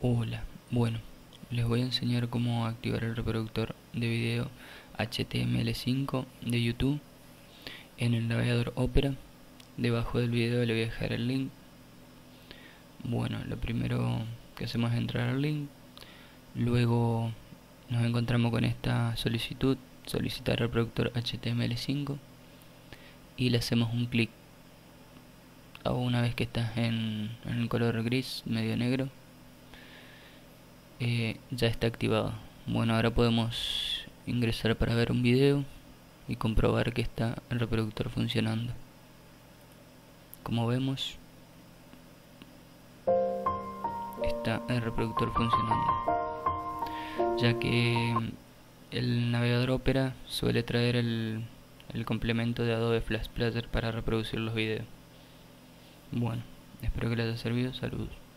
Hola, bueno, les voy a enseñar cómo activar el reproductor de video HTML5 de YouTube en el navegador Opera. Debajo del video le voy a dejar el link. Bueno, lo primero que hacemos es entrar al link. Luego nos encontramos con esta solicitud, solicitar reproductor HTML5 y le hacemos un clic. Una vez que estás en, el color gris, medio negro, eh, ya está activado. Bueno ahora podemos ingresar para ver un video y comprobar que está el reproductor funcionando. Como vemos está el reproductor funcionando. Ya que el navegador Opera suele traer el, el complemento de Adobe Flash Player para reproducir los videos. Bueno espero que les haya servido. Saludos